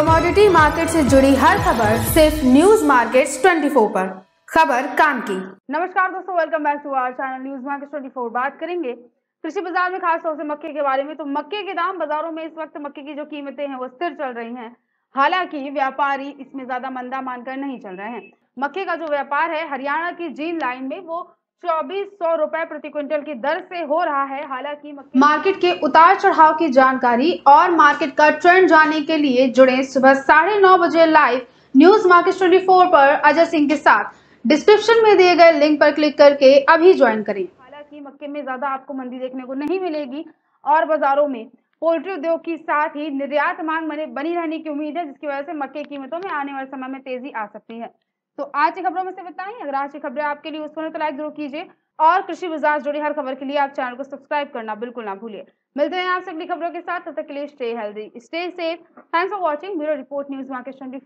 Commodity market से जुड़ी हर खबर सिर्फ़ न्यूज़ मार्केट्स 24 पर। खबर काम की। नमस्कार दोस्तों welcome back to our channel news market 24 बात करेंगे कृषि बाज़ार में, खास तौर से मक्के के बारे में। तो मक्के के दाम बाजारों में इस वक्त मक्के की जो कीमतें हैं, वो स्थिर चल रही हैं। हालाँकि व्यापारी इसमें ज़्यादा मंदा मानकर नहीं चल रहे हैं। मक्के का जो व्यापार है, हरियाणा की जीन लाइन में, वो चौबीस सौ रुपए प्रति क्विंटल की दर से हो रहा है। हालाँकि मार्केट के उतार चढ़ाव की जानकारी और मार्केट का ट्रेंड जानने के लिए जुड़े सुबह साढ़े नौ बजे live news market twenty four पर अजय सिंह के साथ। डिस्क्रिप्शन में दिए गए लिंक पर क्लिक करके अभी ज्वाइन करें। हालाँकि मक्के में ज़्यादा आपको मंदी देखने को नहीं मिलेगी और बाजारों में पोल्ट्री उद्योग के साथ ही निर्यात मांग बनी रहने की उम्मीद है जिसकी वजह से मक्के कीमतों में आने वाले समय में तेज़ी आ सकती है। तो आज की खबरों में से बताएँ अगर आज की खबरें आपके लिए है तो लाइक ज़रूर कीजिए। और कृषि बाज़ार जुड़ी हर खबर के लिए आप चैनल को सब्सक्राइब करना बिल्कुल ना भूलिए। मिलते हैं आपसे अगली खबरों के साथ। तब तक के लिए stay healthy stay safe thanks for watching bureau report news market twenty